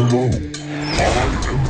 Hello, I am